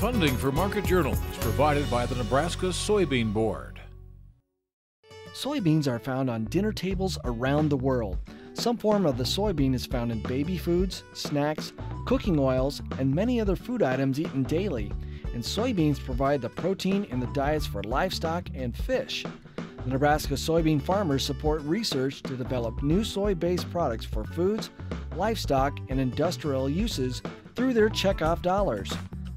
Funding for Market Journal is provided by the Nebraska Soybean Board. Soybeans are found on dinner tables around the world. Some form of the soybean is found in baby foods, snacks, cooking oils, and many other food items eaten daily. And soybeans provide the protein in the diets for livestock and fish. The Nebraska soybean farmers support research to develop new soy based products for foods, livestock, and industrial uses through their checkoff dollars.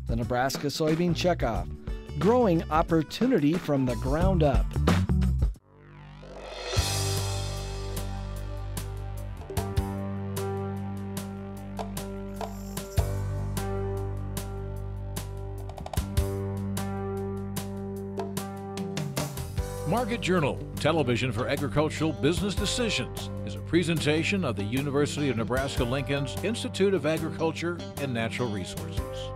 The Nebraska Soybean Checkoff, growing opportunity from the ground up. Market Journal, television for agricultural business decisions, is a presentation of the University of Nebraska Lincoln's Institute of Agriculture and Natural Resources.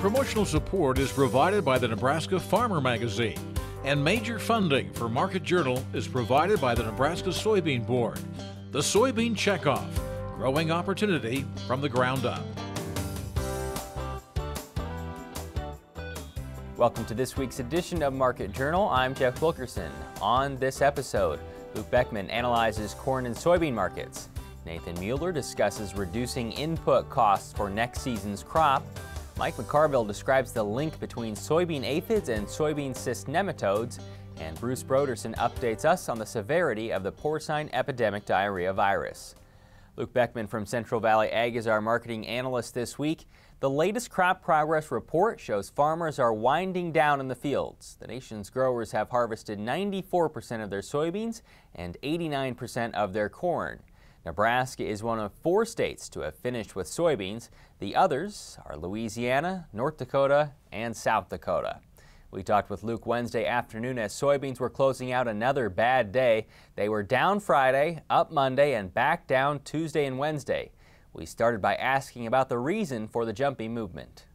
Promotional support is provided by the Nebraska Farmer Magazine, and major funding for Market Journal is provided by the Nebraska Soybean Board. The Soybean Checkoff, growing opportunity from the ground up. Welcome to this week's edition of Market Journal. I'm Jeff Wilkerson. On this episode, Luke Beckman analyzes corn and soybean markets. Nathan Mueller discusses reducing input costs for next season's crop. Mike McCarville describes the link between soybean aphids and soybean cyst nematodes. And Bruce Brodersen updates us on the severity of the porcine epidemic diarrhea virus. Luke Beckman from Central Valley Ag is our marketing analyst this week. The latest crop progress report shows farmers are winding down in the fields. The nation's growers have harvested 94% of their soybeans and 89% of their corn. Nebraska is one of four states to have finished with soybeans. The others are Louisiana, North Dakota, and South Dakota. We talked with Luke Wednesday afternoon as soybeans were closing out another bad day. They were down Friday, up Monday, and back down Tuesday and Wednesday. We started by asking about the reason for the jumpy movement.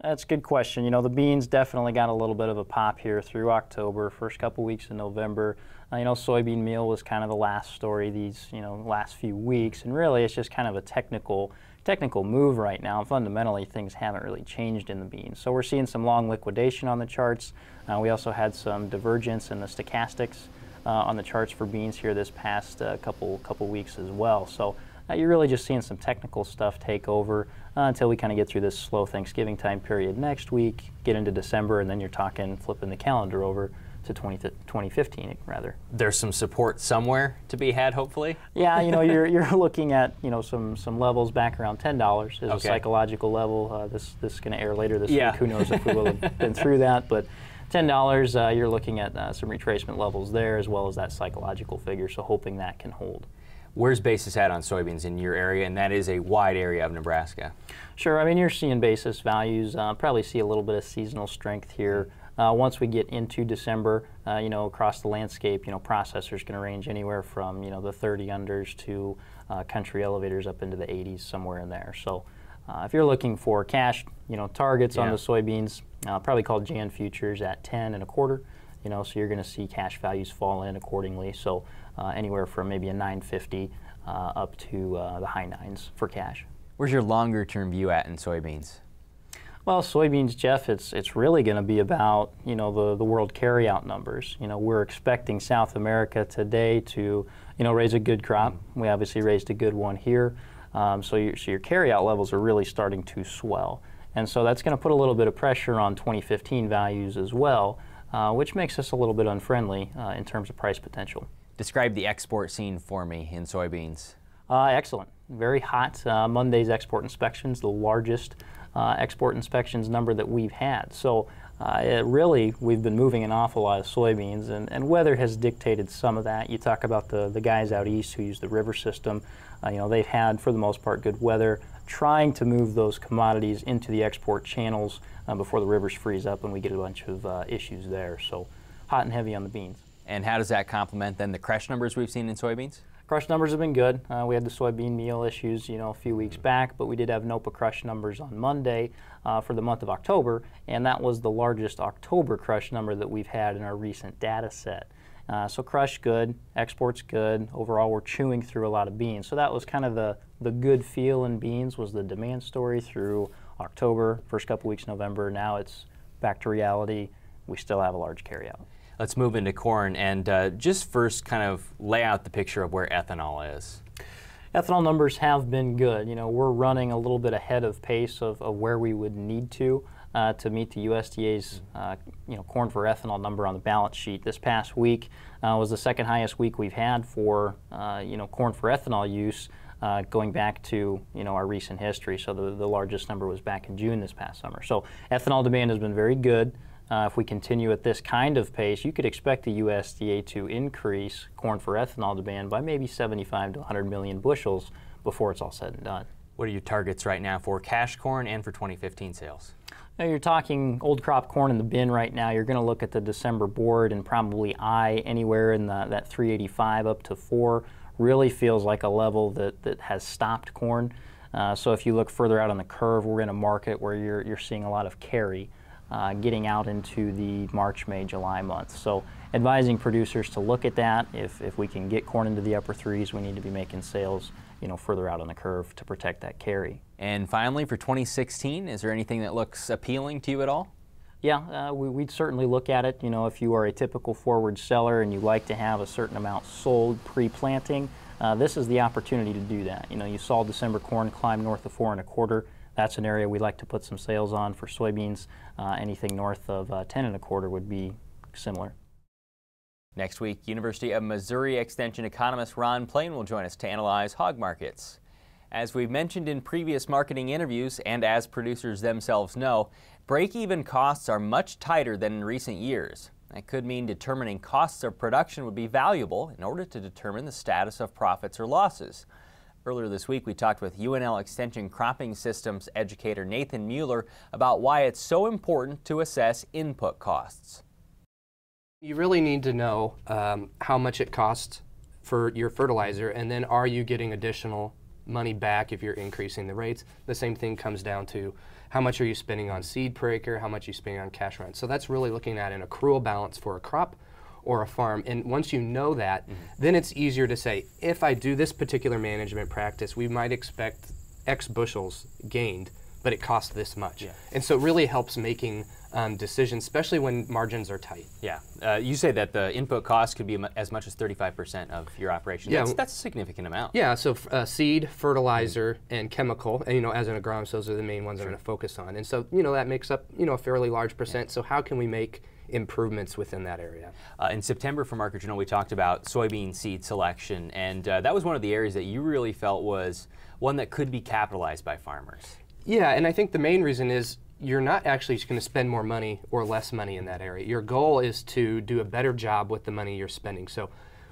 That's a good question. You know, the beans definitely got a little bit of a pop here through October, first couple weeks in November. Uh, you know, soybean meal was kind of the last story these, you know, last few weeks, and really it's just kind of a technical technical move right now. Fundamentally, things haven't really changed in the beans. So we're seeing some long liquidation on the charts. Uh, we also had some divergence in the stochastics uh, on the charts for beans here this past uh, couple couple weeks as well. So uh, you're really just seeing some technical stuff take over uh, until we kind of get through this slow Thanksgiving time period next week, get into December, and then you're talking flipping the calendar over to 20 2015 rather. There's some support somewhere to be had, hopefully. Yeah, you know, you're you're looking at you know some some levels back around ten dollars is okay. a psychological level. Uh, this this is going to air later this yeah. week. Who knows if we will have been through that, but. Ten dollars, uh, you're looking at uh, some retracement levels there, as well as that psychological figure. So hoping that can hold. Where's basis at on soybeans in your area? And that is a wide area of Nebraska. Sure. I mean, you're seeing basis values. Uh, probably see a little bit of seasonal strength here. Uh, once we get into December, uh, you know, across the landscape, you know, processors can range anywhere from, you know, the 30 unders to uh, country elevators up into the 80s, somewhere in there. So uh, if you're looking for cash, you know, targets yeah. on the soybeans, uh, probably called Jan futures at 10 and a quarter, you know, so you're going to see cash values fall in accordingly. So uh, anywhere from maybe a 950 uh, up to uh, the high nines for cash. Where's your longer term view at in soybeans? Well, soybeans, Jeff, it's it's really going to be about you know the the world carryout numbers. You know, we're expecting South America today to you know raise a good crop. We obviously raised a good one here, um, so your so your carryout levels are really starting to swell, and so that's going to put a little bit of pressure on 2015 values as well, uh, which makes us a little bit unfriendly uh, in terms of price potential. Describe the export scene for me in soybeans. Uh, excellent. Very hot. Uh, Monday's export inspections, the largest uh, export inspections number that we've had. So uh, really, we've been moving an awful lot of soybeans, and, and weather has dictated some of that. You talk about the, the guys out east who use the river system. Uh, you know, they've had, for the most part, good weather, trying to move those commodities into the export channels uh, before the rivers freeze up and we get a bunch of issues there. So hot and heavy on the beans. And how does that complement then the crush numbers we've seen in soybeans? Crush numbers have been good. Uh, we had the soybean meal issues, you know, a few weeks back, but we did have NOPA crush numbers on Monday uh, for the month of October, and that was the largest October crush number that we've had in our recent data set. Uh, so crush good, exports good. Overall, we're chewing through a lot of beans. So that was kind of the the good feel in beans was the demand story through October, first couple weeks November. Now it's back to reality. We still have a large carryout. Let's move into corn and uh, just first kind of lay out the picture of where ethanol is. Ethanol numbers have been good. You know, we're running a little bit ahead of pace of, of where we would need to uh, to meet the USDA's uh, you know corn for ethanol number on the balance sheet. This past week uh, was the second highest week we've had for uh, you know corn for ethanol use. Uh, going back to you know our recent history, so the, the largest number was back in June this past summer. So ethanol demand has been very good. Uh, if we continue at this kind of pace, you could expect the USDA to increase corn for ethanol demand by maybe 75 to 100 million bushels before it's all said and done. What are your targets right now for cash corn and for 2015 sales? Now you're talking old crop corn in the bin right now. You're going to look at the December board and probably eye anywhere in the, that 385 up to 4 really feels like a level that, that has stopped corn. Uh, so if you look further out on the curve, we're in a market where you're, you're seeing a lot of carry uh, getting out into the March, May, July months. So advising producers to look at that. If, if we can get corn into the upper threes, we need to be making sales you know, further out on the curve to protect that carry. And finally, for 2016, is there anything that looks appealing to you at all? Yeah, uh, we, would certainly look at it. You know, if you are a typical forward seller and you like to have a certain amount sold pre-planting, uh, this is the opportunity to do that. You know, you saw December corn climb north of four and a quarter. That's an area we like to put some sales on for soybeans. Uh, anything north of uh, ten and a quarter would be similar. Next week, University of Missouri Extension economist Ron Plain will join us to analyze hog markets. As we've mentioned in previous marketing interviews, and as producers themselves know, break-even costs are much tighter than in recent years. That could mean determining costs of production would be valuable in order to determine the status of profits or losses. Earlier this week, we talked with UNL Extension Cropping Systems educator Nathan Mueller about why it's so important to assess input costs. You really need to know um, how much it costs for your fertilizer, and then are you getting additional money back if you're increasing the rates? The same thing comes down to how much are you spending on seed per acre, how much are you spending on cash rent. So that's really looking at an accrual balance for a crop or a farm. And once you know that, mm -hmm. then it's easier to say, if I do this particular management practice, we might expect X bushels gained, but it costs this much. Yeah. And so it really helps making um, decisions, especially when margins are tight. Yeah. Uh, you say that the input cost could be as much as 35% of your operation. Yeah. That's, that's, a significant amount. Yeah. So uh, seed, fertilizer, mm-hmm. and chemical, and you know, as an agronomist, those are the main ones sure. I'm going to focus on. And so, you know, that makes up, you know, a fairly large percent. Yeah. So how can we make improvements within that area. Uh, in September for Market Journal, we talked about soybean seed selection, and uh, that was one of the areas that you really felt was one that could be capitalized by farmers. Yeah, and I think the main reason is you're not actually just going to spend more money or less money in that area. Your goal is to do a better job with the money you're spending. So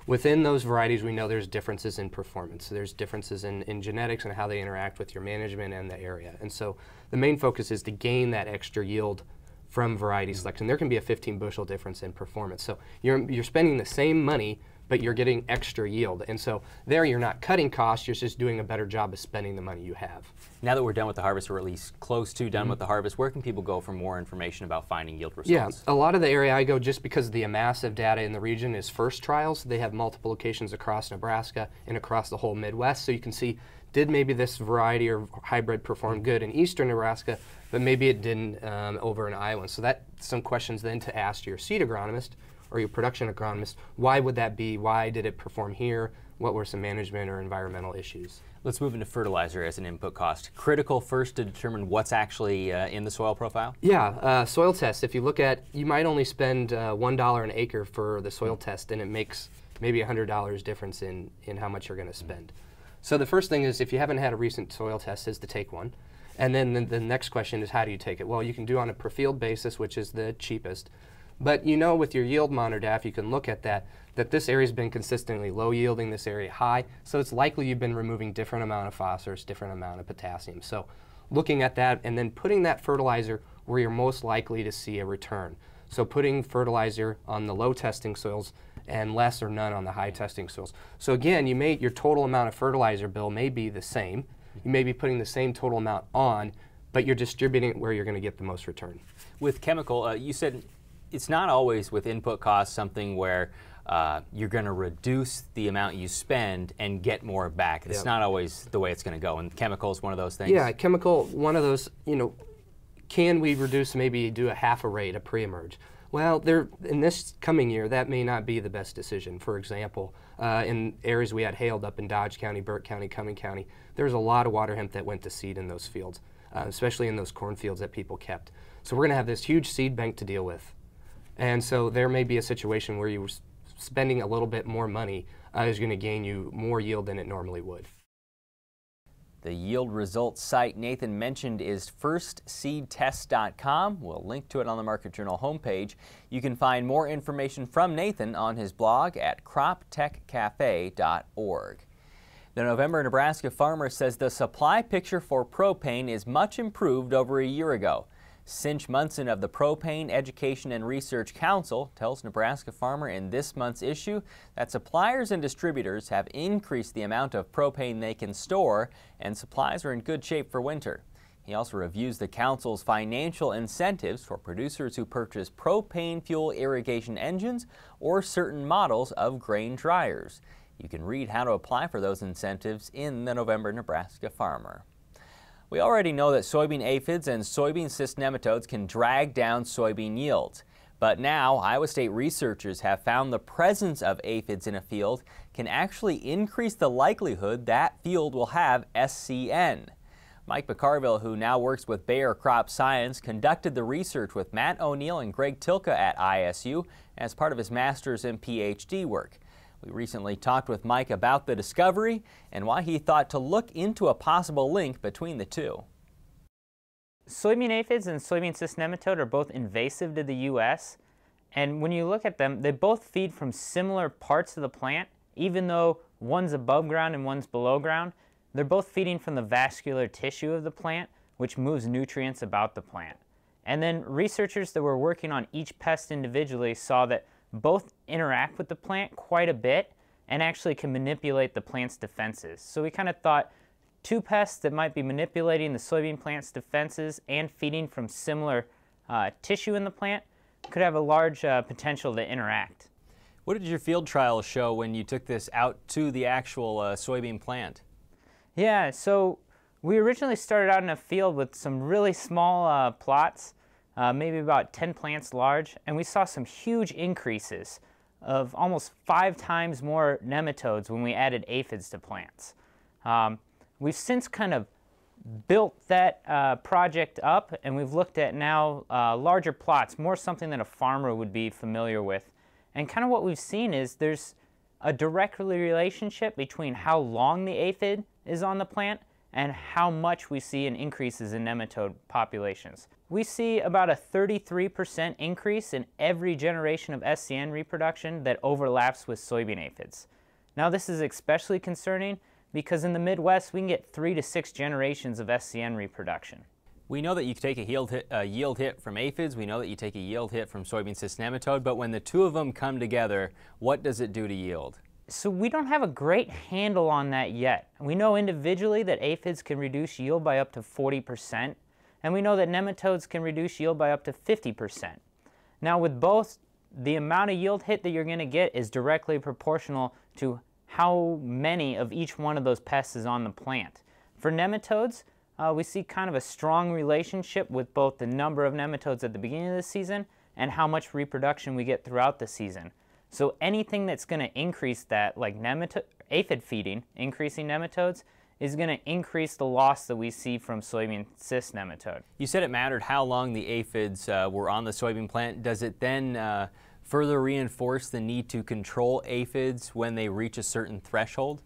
within those varieties, we know there's differences in performance. So there's differences in, in genetics and how they interact with your management and the area. And so the main focus is to gain that extra yield from variety selection. There can be a 15 bushel difference in performance. So you're, you're spending the same money but you're getting extra yield. And so there you're not cutting costs, you're just doing a better job of spending the money you have. Now that we're done with the harvest, or at least close to done mm -hmm. with the harvest, where can people go for more information about finding yield results? Yeah, a lot of the area I go just because the massive data in the region is first trials. They have multiple locations across Nebraska and across the whole Midwest, so you can see did maybe this variety or hybrid perform good in eastern Nebraska, but maybe it didn't um, over in Iowa. So that's some questions then to ask your seed agronomist or your production agronomist, why would that be? Why did it perform here? What were some management or environmental issues? Let's move into fertilizer as an input cost. Critical first to determine what's actually uh, in the soil profile? Yeah, uh, soil test. If you look at, you might only spend uh, $1 an acre for the soil test and it makes maybe $100 difference in, in how much you're going to spend. So the first thing is if you haven't had a recent soil test is to take one. And then the, the next question is how do you take it? Well, you can do on a per field basis, which is the cheapest. But you know with your yield monitor data, you can look at that, that this area's been consistently low yielding, this area high. So it's likely you've been removing different amount of phosphorus, different amount of potassium. So looking at that and then putting that fertilizer where you're most likely to see a return. So putting fertilizer on the low testing soils and less or none on the high testing soils. So again, you may your total amount of fertilizer bill may be the same. You may be putting the same total amount on, but you're distributing it where you're going to get the most return. With chemical, uh, you said it's not always with input costs something where uh, you're going to reduce the amount you spend and get more back. It's Yep. not always the way it's going to go. And chemical is one of those things. Yeah, chemical, one of those, you know, can we reduce maybe do a half a rate, a pre-emerge? Well, there in this coming year, that may not be the best decision. For example, uh, in areas we had hailed up in Dodge County, Burt County, Cuming County, there was a lot of water hemp that went to seed in those fields, uh, especially in those cornfields that people kept. So we're going to have this huge seed bank to deal with. And so there may be a situation where you were s- spending a little bit more money uh, is going to gain you more yield than it normally would. The yield results site Nathan mentioned is firstseedtest.com. We'll link to it on the Market Journal homepage. You can find more information from Nathan on his blog at croptechcafe.org. The November Nebraska farmer says the supply picture for propane is much improved over a year ago. Cinch Munson of the Propane Education and Research Council tells Nebraska Farmer in this month's issue that suppliers and distributors have increased the amount of propane they can store and supplies are in good shape for winter. He also reviews the Council's financial incentives for producers who purchase propane fuel irrigation engines or certain models of grain dryers. You can read how to apply for those incentives in the November Nebraska Farmer. We already know that soybean aphids and soybean cyst nematodes can drag down soybean yields. But now, Iowa State researchers have found the presence of aphids in a field can actually increase the likelihood that field will have SCN. Mike McCarville, who now works with Bayer CropScience, conducted the research with Matt O'Neal and Greg Tylka at ISU as part of his master's and PhD work. We recently talked with Mike about the discovery and why he thought to look into a possible link between the two. Soybean aphids and soybean cyst nematode are both invasive to the U.S. And when you look at them, they both feed from similar parts of the plant, even though one's above ground and one's below ground. They're both feeding from the vascular tissue of the plant, which moves nutrients about the plant. And then researchers that were working on each pest individually saw that both interact with the plant quite a bit and actually can manipulate the plant's defenses. So we kind of thought two pests that might be manipulating the soybean plant's defenses and feeding from similar uh, tissue in the plant could have a large uh, potential to interact. What did your field trials show when you took this out to the actual uh, soybean plant? Yeah, so we originally started out in a field with some really small uh, plots, uh, maybe about 10 plants large, and we saw some huge increases of almost five times more nematodes when we added aphids to plants. Um, we've since kind of built that uh, project up and we've looked at now uh, larger plots, more something that a farmer would be familiar with. And kind of what we've seen is there's a direct relationship between how long the aphid is on the plant and how much we see in increases in nematode populations. We see about a 33% increase in every generation of SCN reproduction that overlaps with soybean aphids. Now this is especially concerning because in the Midwest we can get three to six generations of SCN reproduction. We know that you take a yield hit, a yield hit from aphids. We know that you take a yield hit from soybean cyst nematode. But when the two of them come together, what does it do to yield? So we don't have a great handle on that yet. We know individually that aphids can reduce yield by up to 40%, and we know that nematodes can reduce yield by up to 50%. Now with both, the amount of yield hit that you're going to get is directly proportional to how many of each one of those pests is on the plant. For nematodes, uh, we see kind of a strong relationship with both the number of nematodes at the beginning of the season and how much reproduction we get throughout the season. So anything that's going to increase that, like nematode, aphid feeding, increasing nematodes, is going to increase the loss that we see from soybean cyst nematode. You said it mattered how long the aphids uh, were on the soybean plant. Does it then uh, further reinforce the need to control aphids when they reach a certain threshold?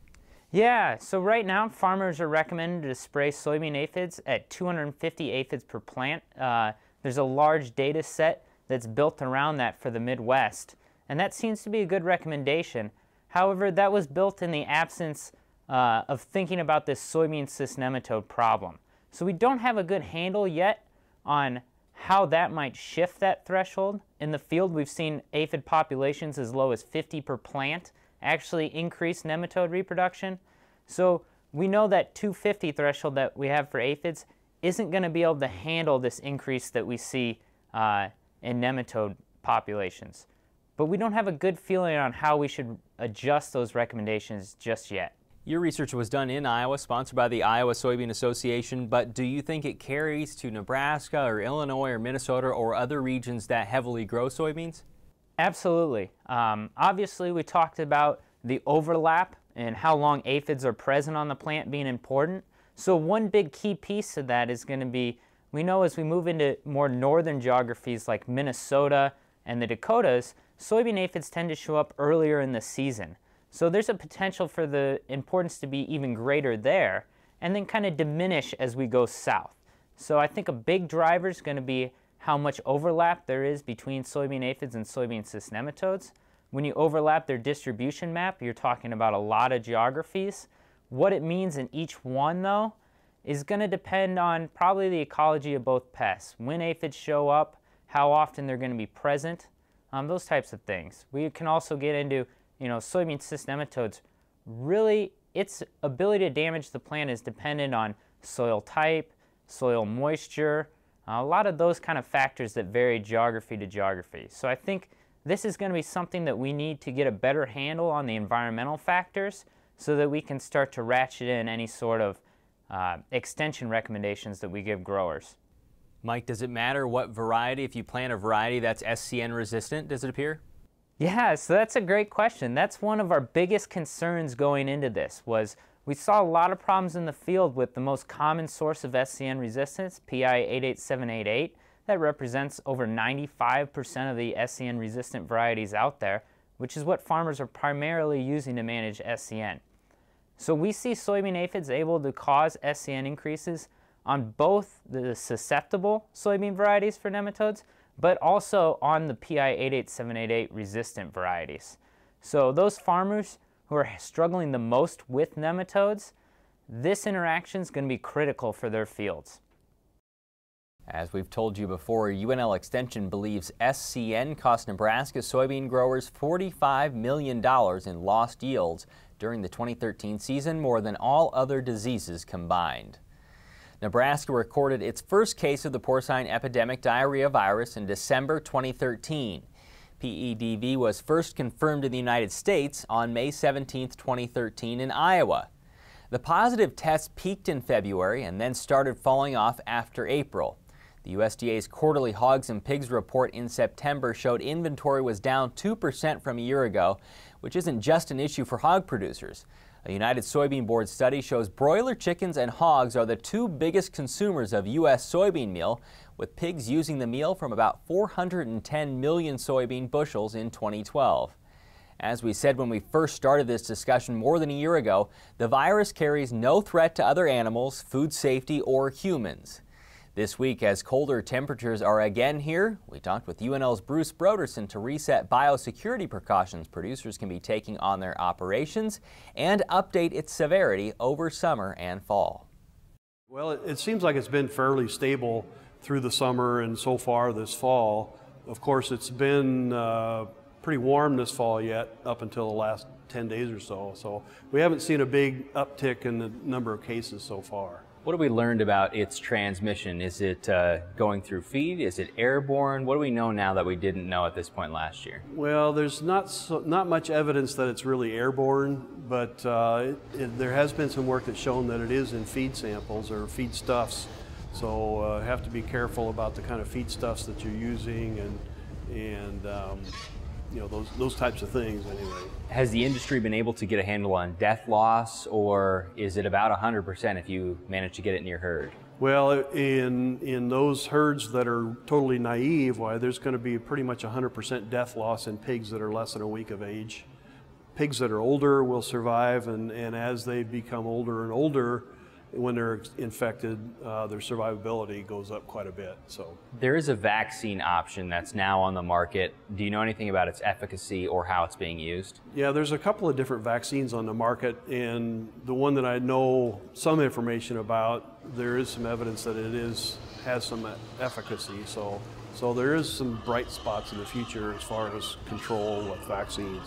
Yeah, so right now farmers are recommended to spray soybean aphids at 250 aphids per plant. Uh, there's a large data set that's built around that for the Midwest, and that seems to be a good recommendation. However, that was built in the absence uh, of thinking about this soybean cyst nematode problem. So we don't have a good handle yet on how that might shift that threshold. In the field, we've seen aphid populations as low as 50 per plant actually increase nematode reproduction. So we know that 250 threshold that we have for aphids isn't going to be able to handle this increase that we see uh, in nematode populations. But we don't have a good feeling on how we should adjust those recommendations just yet. Your research was done in Iowa, sponsored by the Iowa Soybean Association, but do you think it carries to Nebraska or Illinois or Minnesota or other regions that heavily grow soybeans? Absolutely. Um, obviously, we talked about the overlap and how long aphids are present on the plant being important. So one big key piece of that is going to be, we know as we move into more northern geographies like Minnesota and the Dakotas, soybean aphids tend to show up earlier in the season. So there's a potential for the importance to be even greater there and then kind of diminish as we go south. So I think a big driver is going to be how much overlap there is between soybean aphids and soybean cyst nematodes. When you overlap their distribution map, you're talking about a lot of geographies. What it means in each one, though, is going to depend on probably the ecology of both pests. When aphids show up, how often they're going to be present, um, those types of things. We can also get into you know, soybean cyst nematodes, really its ability to damage the plant is dependent on soil type, soil moisture, a lot of those kind of factors that vary geography to geography. So I think this is going to be something that we need to get a better handle on the environmental factors so that we can start to ratchet in any sort of uh, extension recommendations that we give growers. Mike, does it matter what variety, if you plant a variety that's SCN resistant, does it appear? Yeah, so that's a great question. That's one of our biggest concerns going into this was we saw a lot of problems in the field with the most common source of SCN resistance, PI 88788. That represents over 95% of the SCN resistant varieties out there, which is what farmers are primarily using to manage SCN. So we see soybean aphids able to cause SCN increases on both the susceptible soybean varieties for nematodes, but also on the PI 88788 resistant varieties. So those farmers who are struggling the most with nematodes, this interaction is going to be critical for their fields. As we've told you before, UNL Extension believes SCN cost Nebraska soybean growers $45 million in lost yields during the 2013 season, more than all other diseases combined. Nebraska recorded its first case of the porcine epidemic diarrhea virus in December 2013. PEDV was first confirmed in the United States on May 17, 2013 in Iowa. The positive tests peaked in February and then started falling off after April. The USDA's quarterly hogs and pigs report in September showed inventory was down 2% from a year ago, which isn't just an issue for hog producers. A United Soybean Board study shows broiler chickens and hogs are the two biggest consumers of U.S. soybean meal, with pigs using the meal from about 410 million soybean bushels in 2012. As we said when we first started this discussion more than a year ago, the virus carries no threat to other animals, food safety, or humans. This week, as colder temperatures are again here, we talked with UNL's Bruce Brodersen to reset biosecurity precautions producers can be taking on their operations and update its severity over summer and fall. Well, it, it seems like it's been fairly stable through the summer and so far this fall. Of course, it's been uh, pretty warm this fall yet, up until the last 10 days or so. So we haven't seen a big uptick in the number of cases so far. What have we learned about its transmission? Is it uh, going through feed? Is it airborne? What do we know now that we didn't know at this point last year? Well, there's not so, not much evidence that it's really airborne, but uh, it, it, there has been some work that's shown that it is in feed samples or feed stuffs. So uh, have to be careful about the kind of feed stuffs that you're using and and um, you know those those types of things anyway. Has the industry been able to get a handle on death loss, or is it about 100% if you manage to get it in your herd? Well, in in those herds that are totally naive, why there's going to be pretty much 100% death loss in pigs that are less than a week of age. Pigs that are older will survive, and, and as they become older and older, when they're infected, uh, their survivability goes up quite a bit. So there is a vaccine option that's now on the market. Do you know anything about its efficacy or how it's being used? Yeah, there's a couple of different vaccines on the market, and the one that I know some information about, there is some evidence that it is has some efficacy. So so there is some bright spots in the future as far as control with vaccines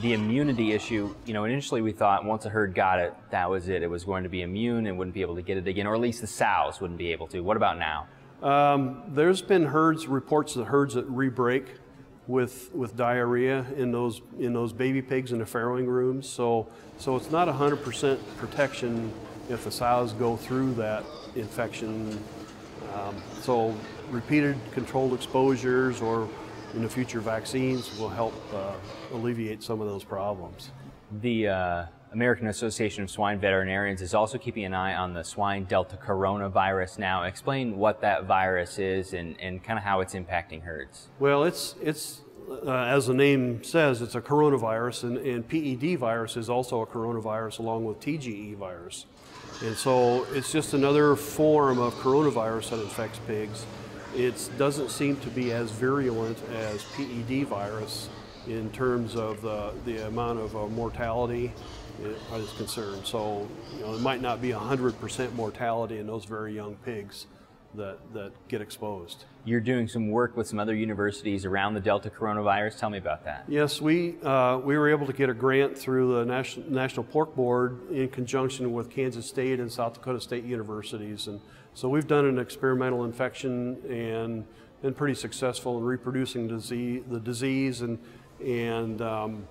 the immunity issue, you know, initially we thought once a herd got it, that was it. It was going to be immune and wouldn't be able to get it again, or at least the sows wouldn't be able to. What about now? Um, there's been herds, reports of herds that re-break with with diarrhea in those in those baby pigs in the farrowing rooms. So so it's not 100% protection if the sows go through that infection. Um, so repeated controlled exposures or in the future vaccines will help uh, alleviate some of those problems. The uh, American Association of Swine Veterinarians is also keeping an eye on the swine delta coronavirus now. Explain what that virus is and, and kind of how it's impacting herds. Well, it's, it's uh, as the name says, it's a coronavirus, and, and PED virus is also a coronavirus along with TGE virus. And so it's just another form of coronavirus that infects pigs. It doesn't seem to be as virulent as PED virus in terms of the, the amount of uh, mortality is concerned. So, you know, it might not be 100% mortality in those very young pigs that, that get exposed. You're doing some work with some other universities around the Delta coronavirus. Tell me about that. Yes, we, uh, we were able to get a grant through the National, National Pork Board in conjunction with Kansas State and South Dakota State universities. And so we've done an experimental infection and been pretty successful in reproducing disease, the disease and, and um,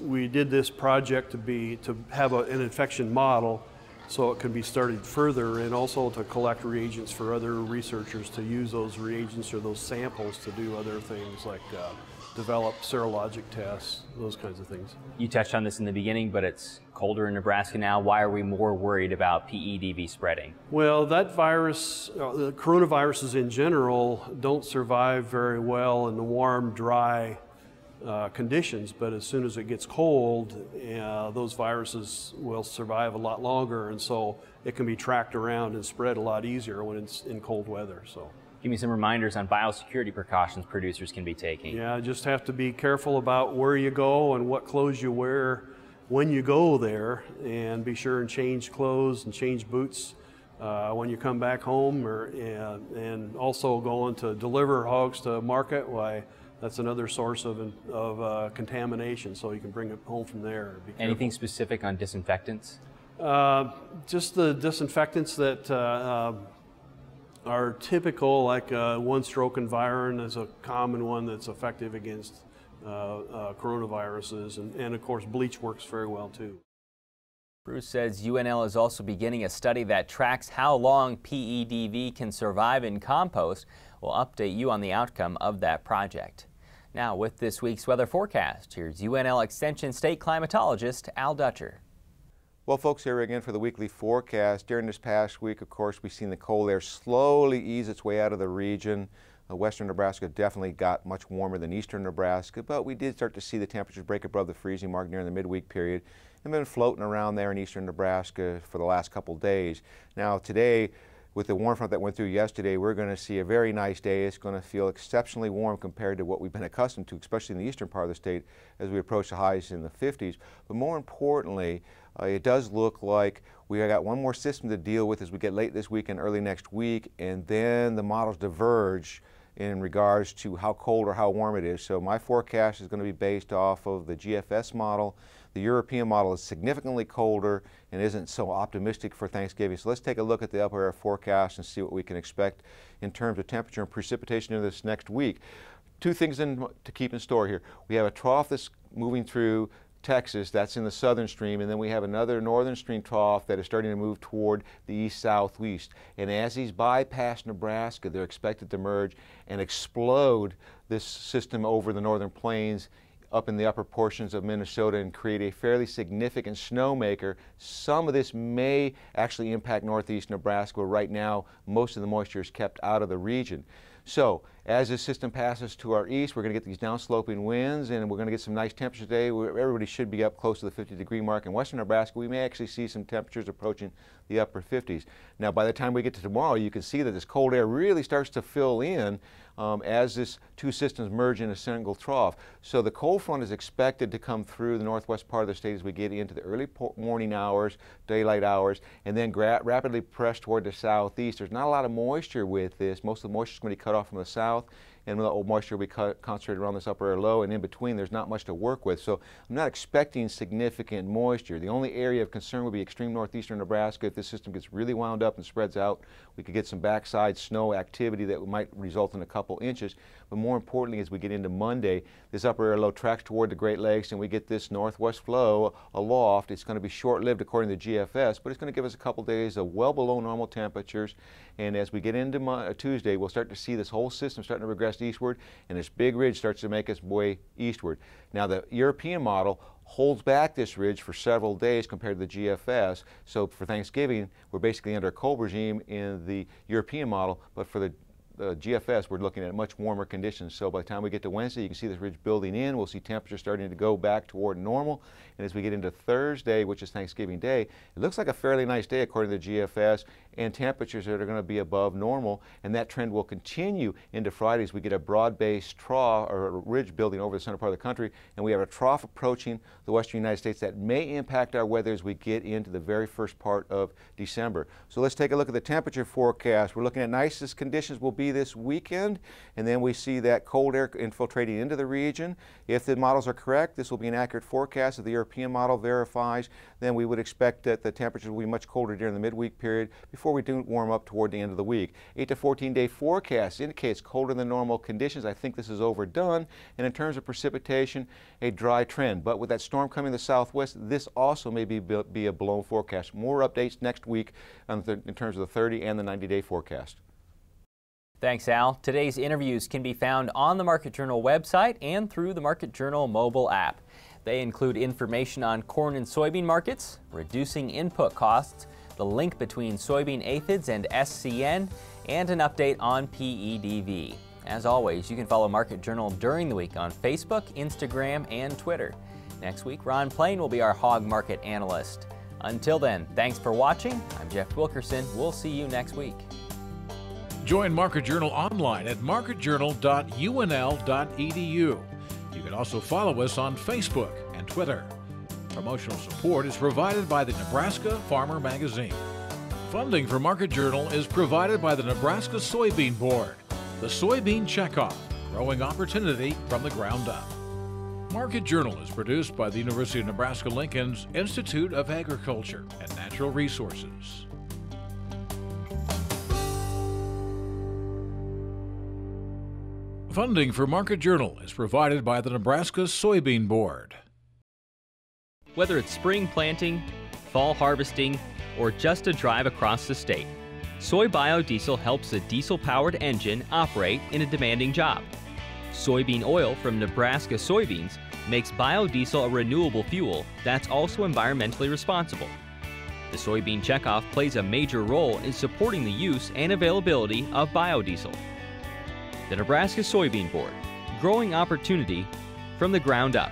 we did this project to be to have a, an infection model so it can be studied further and also to collect reagents for other researchers to use those reagents or those samples to do other things like uh, develop serologic tests, those kinds of things. You touched on this in the beginning, but it's colder in Nebraska now. Why are we more worried about PEDV spreading? Well, that virus, uh, the coronaviruses in general, don't survive very well in the warm, dry uh, conditions, but as soon as it gets cold, uh, those viruses will survive a lot longer, and so it can be tracked around and spread a lot easier when it's in cold weather. So. Give me some reminders on biosecurity precautions producers can be taking. Yeah, just have to be careful about where you go and what clothes you wear when you go there, and be sure and change clothes and change boots uh, when you come back home, or and, and also going to deliver hogs to market. Why? That's another source of, of uh, contamination, so you can bring it home from there. Anything specific on disinfectants? Uh, just the disinfectants that uh, uh are typical, like uh, one-stroke environ is a common one that's effective against uh, coronaviruses, and, and of course bleach works very well too. Bruce says UNL is also beginning a study that tracks how long PEDV can survive in compost. We'll update you on the outcome of that project. Now, with this week's weather forecast, here's UNL Extension State climatologist Al Dutcher. Well, folks, here again for the weekly forecast. During this past week, of course, we've seen the cold air slowly ease its way out of the region. Uh, western Nebraska definitely got much warmer than eastern Nebraska, but we did start to see the temperatures break above the freezing mark during the midweek period and been floating around there in eastern Nebraska for the last couple days. Now, today, with the warm front that went through yesterday, we're going to see a very nice day. It's going to feel exceptionally warm compared to what we've been accustomed to, especially in the eastern part of the state as we approach the highs in the 50s. But more importantly, uh, it does look like we got one more system to deal with as we get late this week and early next week, and then the models diverge in regards to how cold or how warm it is. So my forecast is going to be based off of the GFS model. The European model is significantly colder and isn't so optimistic for Thanksgiving. So let's take a look at the upper air forecast and see what we can expect in terms of temperature and precipitation in this next week. Two things in, to keep in store here. We have a trough that's moving through Texas, that's in the southern stream, and then we have another northern stream trough that is starting to move toward the east southwest. And as these bypass Nebraska, they're expected to merge and explode this system over the northern plains up in the upper portions of Minnesota and create a fairly significant snowmaker. Some of this may actually impact northeast Nebraska, right now most of the moisture is kept out of the region. So as this system passes to our east, we're going to get these downsloping winds and we're going to get some nice temperatures today. Everybody should be up close to the 50 degree mark. In western Nebraska, we may actually see some temperatures approaching the upper 50s. Now, by the time we get to tomorrow, you can see that this cold air really starts to fill in um, as this two systems merge in a single trough. So the cold front is expected to come through the northwest part of the state as we get into the early morning hours, daylight hours, and then rapidly press toward the southeast. There's not a lot of moisture with this. Most of the moisture is going to be cut off from the south south and the moisture will be concentrated around this upper air low, and in between there's not much to work with. So I'm not expecting significant moisture. The only area of concern would be extreme northeastern Nebraska. If this system gets really wound up and spreads out, we could get some backside snow activity that might result in a couple inches. But more importantly, as we get into Monday, this upper air low tracks toward the Great Lakes and we get this northwest flow aloft. It's going to be short-lived according to the GFS, but it's going to give us a couple days of well below normal temperatures. And as we get into Tuesday, we'll start to see this whole system starting to regress eastward, and this big ridge starts to make its way eastward. Now, the European model holds back this ridge for several days compared to the GFS. So for Thanksgiving, we're basically under a cold regime in the European model, but for the the GFS, we're looking at much warmer conditions. So by the time we get to Wednesday, you can see this ridge building in. We'll see temperatures starting to go back toward normal. And as we get into Thursday, which is Thanksgiving Day, it looks like a fairly nice day according to the GFS and temperatures that are going to be above normal. And that trend will continue into Friday as we get a broad-based trough or ridge building over the center part of the country. And we have a trough approaching the western United States that may impact our weather as we get into the very first part of December. So let's take a look at the temperature forecast. We're looking at nicest conditions will be this weekend. And then we see that cold air infiltrating into the region. If the models are correct, this will be an accurate forecast. If the European model verifies, then we would expect that the temperatures will be much colder during the midweek period before we do warm up toward the end of the week. 8 to 14 day forecast indicates colder than normal conditions. I think this is overdone. And in terms of precipitation, a dry trend. But with that storm coming the southwest, this also may be, be a blown forecast. More updates next week in terms of the 30 and the 90 day forecast. Thanks, Al. Today's interviews can be found on the Market Journal website and through the Market Journal mobile app. They include information on corn and soybean markets, reducing input costs, the link between soybean aphids and SCN, and an update on PEDV. As always, you can follow Market Journal during the week on Facebook, Instagram, and Twitter. Next week, Ron Plain will be our hog market analyst. Until then, thanks for watching. I'm Jeff Wilkerson. We'll see you next week. Join Market Journal online at marketjournal.unl.edu. You can also follow us on Facebook and Twitter. Promotional support is provided by the Nebraska Farmer Magazine. Funding for Market Journal is provided by the Nebraska Soybean Board. The Soybean Checkoff, growing opportunity from the ground up. Market Journal is produced by the University of Nebraska Lincoln's Institute of Agriculture and Natural Resources. Funding for Market Journal is provided by the Nebraska Soybean Board. Whether it's spring planting, fall harvesting, or just a drive across the state, soy biodiesel helps a diesel powered engine operate in a demanding job. Soybean oil from Nebraska soybeans makes biodiesel a renewable fuel that's also environmentally responsible. The soybean checkoff plays a major role in supporting the use and availability of biodiesel. The Nebraska Soybean Board, growing opportunity from the ground up.